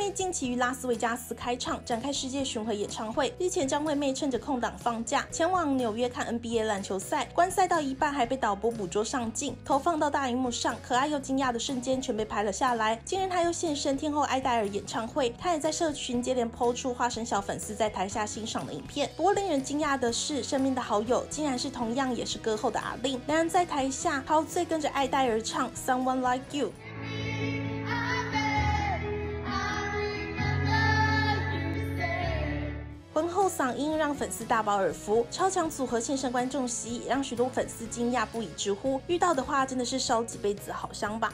妹近期于拉斯维加斯开场，展开世界巡回演唱会。日前，张惠妹趁着空档放假，前往纽约看 NBA 篮球赛。观赛到一半，还被导播捕捉上镜，投放到大荧幕上，可爱又惊讶的瞬间全被拍了下来。今日她又现身天后艾黛尔演唱会，她也在社群接连抛出化身小粉丝在台下欣赏的影片。不过令人惊讶的是，身边的好友竟然是同样也是歌后的阿令，两人在台下陶醉跟着艾黛尔唱 Someone Like You。嗓音让粉丝大饱耳福，超强组合现身观众席，也让许多粉丝惊讶不已，直呼遇到的话真的是烧几辈子好香吧。